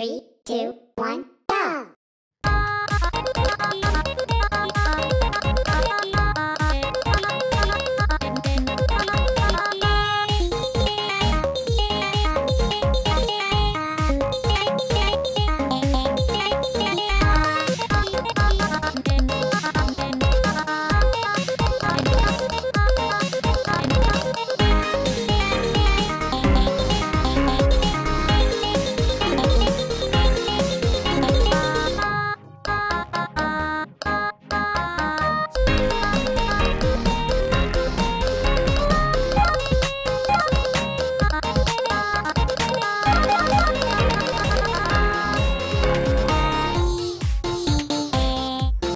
Three, two, one.